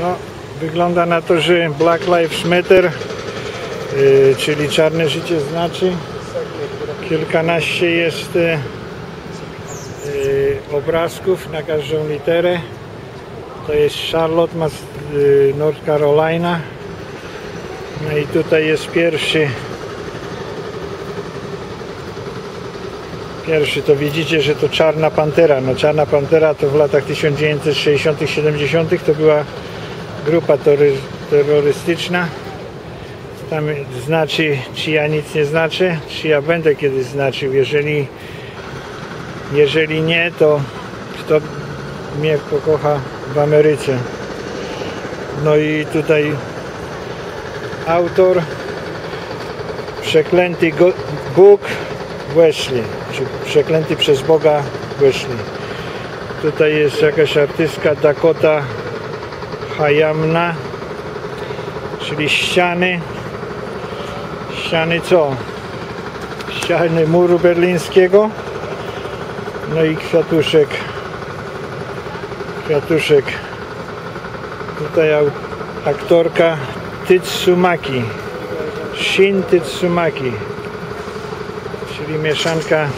No, wygląda na to, że Black Lives Matter, y, czyli czarne życie znaczy. Kilkanaście jest y, y, obrazków na każdą literę. To jest Charlotte, y, North Carolina. No i tutaj jest pierwszy. Pierwszy to widzicie, że to Czarna Pantera. No Czarna Pantera to w latach 1960-70 to była grupa terrorystyczna. Tam znaczy, czy ja nic nie znaczę, czy ja będę kiedyś znaczył. Jeżeli, jeżeli nie, to kto mnie pokocha w Ameryce. No i tutaj autor Przeklęty Go- Bóg Wesley, czy Przeklęty przez Boga Wesley. Tutaj jest jakaś artystka Dakota Hayamna, czyli ściany. Ściany co? Ściany muru berlińskiego. No i kwiatuszek. Kwiatuszek. Tutaj aktorka Titsumaki. Shin Titsumaki. Czyli mieszanka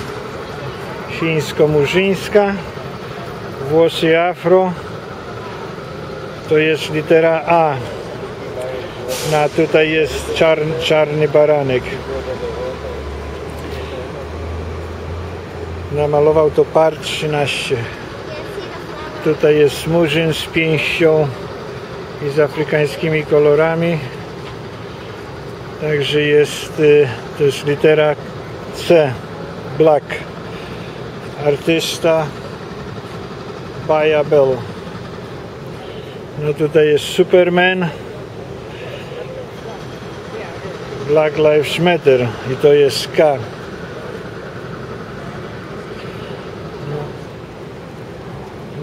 chińsko-murzyńska. Włosy afro. To jest litera A. No, tutaj jest czarny, czarny baranek. Namalował to par 13. Tutaj jest murzyn z pięścią i z afrykańskimi kolorami. Także jest, y, to jest litera C, Black. Artysta Baja Bell. No tutaj jest Superman. Black Lives Matter i to jest K. No.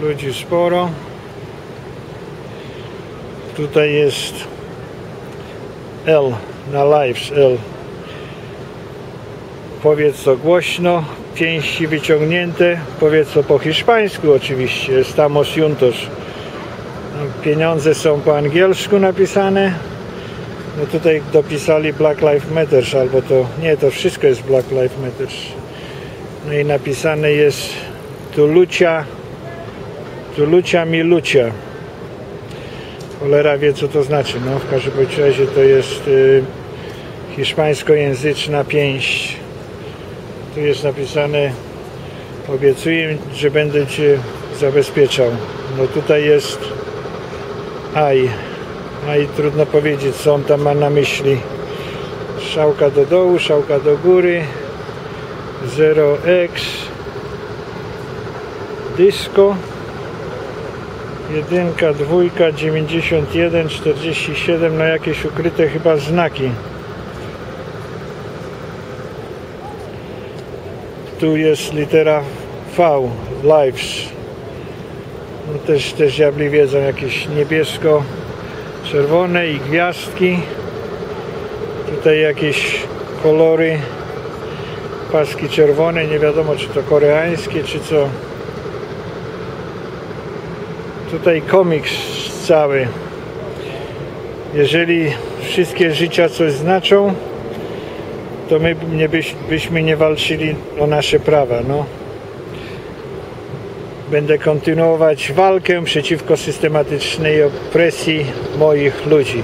Ludzi sporo. Tutaj jest L na lives L. Powiedz to głośno, pięści wyciągnięte, powiedz to po hiszpańsku oczywiście, estamos juntos. Pieniądze są po angielsku napisane. No tutaj dopisali Black Lives Matter, albo to nie, to wszystko jest Black Lives Matter. No i napisane jest tu lucia, tu lucia mi lucia. Cholera wie co to znaczy. No w każdym razie to jest y, hiszpańskojęzyczna pięść. Tu jest napisane obiecuję, że będę Cię zabezpieczał. No tutaj jest aj. Aj trudno powiedzieć co on tam ma na myśli. Szałka do dołu, szałka do góry. 0x Disco Jedynka, dwójka, 91, 47, no jakieś ukryte chyba znaki. Tu jest litera V, Lives. No też, też diabli wiedzą, jakieś niebiesko-czerwone i gwiazdki. Tutaj jakieś kolory, paski czerwone, nie wiadomo czy to koreańskie, czy co. Tutaj komiks cały. Jeżeli wszystkie życia coś znaczą, to my nie byś, byśmy nie walczyli o nasze prawa. No. Będę kontynuować walkę przeciwko systematycznej opresji moich ludzi.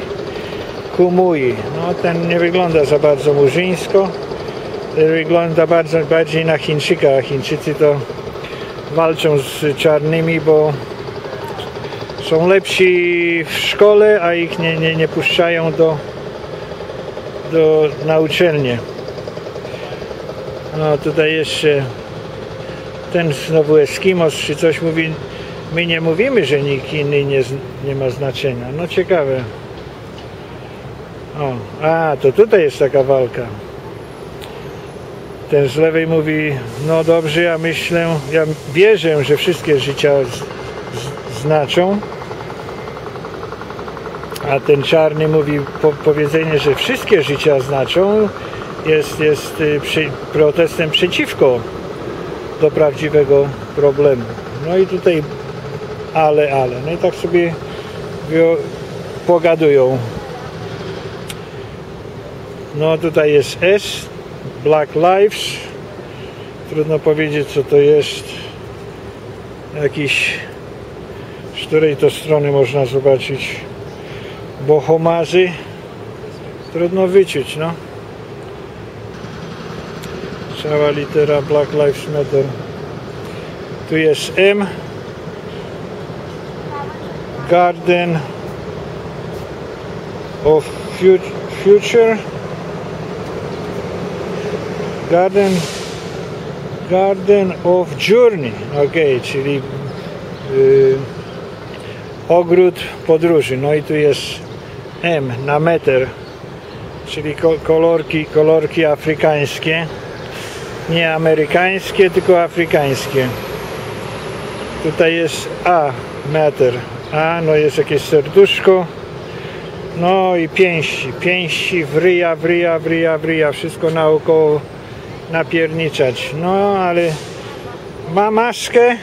Kumui. No ten nie wygląda za bardzo murzyńsko. Wygląda bardzo, bardziej na Chińczyka. a Chińczycy to walczą z czarnymi, bo są lepsi w szkole, a ich nie, nie, nie puszczają do, do, na uczelnię. No tutaj jeszcze ten znowu Eskimos czy coś mówi, my nie mówimy, że nikt inny nie, nie ma znaczenia. No ciekawe. O, a, to tutaj jest taka walka. Ten z lewej mówi, no dobrze, ja myślę, ja wierzę, że wszystkie życia z, znaczą. A ten czarny mówi po, powiedzenie, że wszystkie życia znaczą, jest, jest y, przy, protestem przeciwko do prawdziwego problemu. No i tutaj ale, ale. No i tak sobie pogadują. No tutaj jest S, Black Lives. Trudno powiedzieć co to jest. Jakiś, z której to strony można zobaczyć bohomazy. Trudno wyczuć, no. Cała litera Black Lives Matter. Tu jest M. Garden of Fut- Future. Garden Garden of Journey. Ok, czyli y, ogród podróży. No i tu jest M na meter, czyli ko- kolorki, kolorki afrykańskie. Nie amerykańskie, tylko afrykańskie. Tutaj jest A, meter. A, no jest jakieś serduszko. No i pięści, pięści, wryja, wryja, wryja, wryja. Wszystko naokoło napierniczać. No ale ma maskę,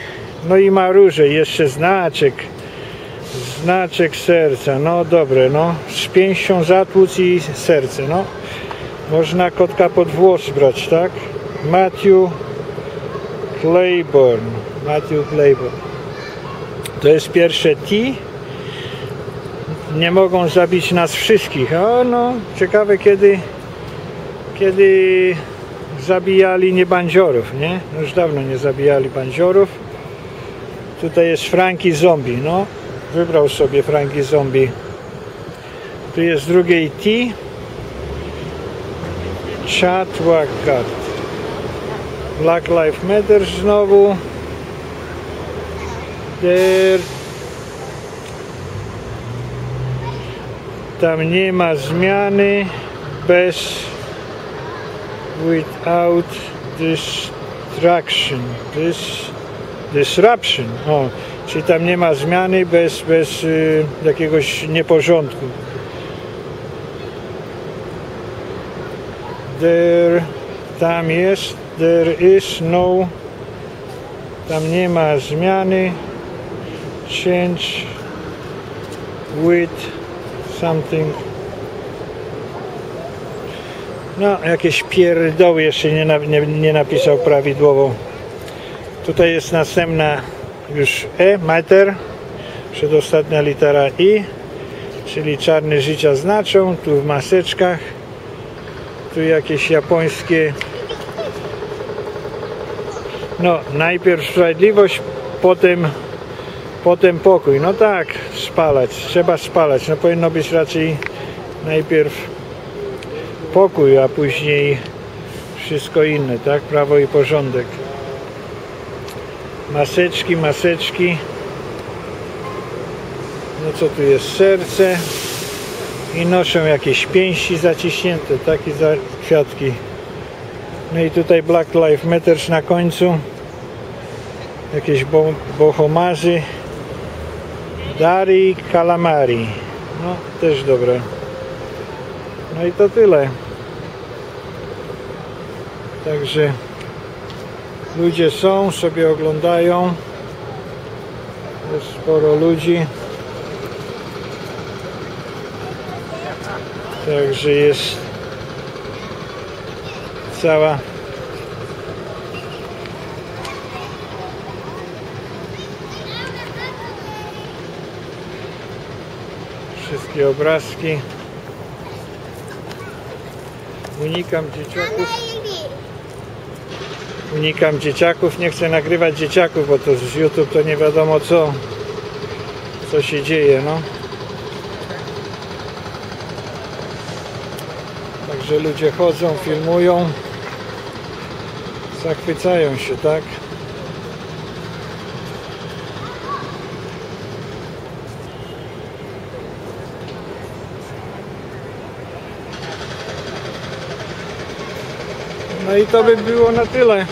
no i ma róże. Jeszcze znaczek. Znaczek serca. No dobre, no. Z pięścią zatłuc i serce, no. Można kotka pod włos brać, tak? Matthew Claiborne. Matthew Claiborne. To jest pierwsze T. Nie mogą zabić nas wszystkich. O, no, ciekawe kiedy, kiedy zabijali nie bandziorów, nie? Już dawno nie zabijali bandziorów. Tutaj jest Frankie Zombie, no. Wybrał sobie Frankie Zombie. Tu jest drugie T. Chatwakat. Black Lives Matter znowu. Tam nie ma zmiany bez without distraction. Dis, disruption. O, czyli tam nie ma zmiany bez, bez y, jakiegoś nieporządku. There, tam jest, there is no, tam nie ma zmiany. Change with something. No, jakieś pierdoły jeszcze nie, nie, nie napisał prawidłowo. Tutaj jest następna już E, meter. Przedostatnia litera I, czyli czarne życia znaczą. Tu w maseczkach. Tu jakieś japońskie. No, najpierw sprawiedliwość, potem, potem pokój. No tak, spalać, trzeba spalać. No powinno być raczej najpierw pokój, a później wszystko inne, tak? Prawo i porządek. Maseczki, maseczki. No co tu jest? Serce. I noszą jakieś pięści zaciśnięte, takie za kwiatki. No i tutaj Black Lives Matter na końcu. Jakieś bo bohomarzy. Dari Calamari. No, też dobre. No i to tyle. Także ludzie są, sobie oglądają. Jest sporo ludzi. Także jest cała wszystkie obrazki. Unikam dzieciaków. Unikam dzieciaków, nie chcę nagrywać dzieciaków, bo to z YouTube to nie wiadomo co, co się dzieje, no. Także ludzie chodzą, filmują, zachwycają się, tak? No i to by było na tyle.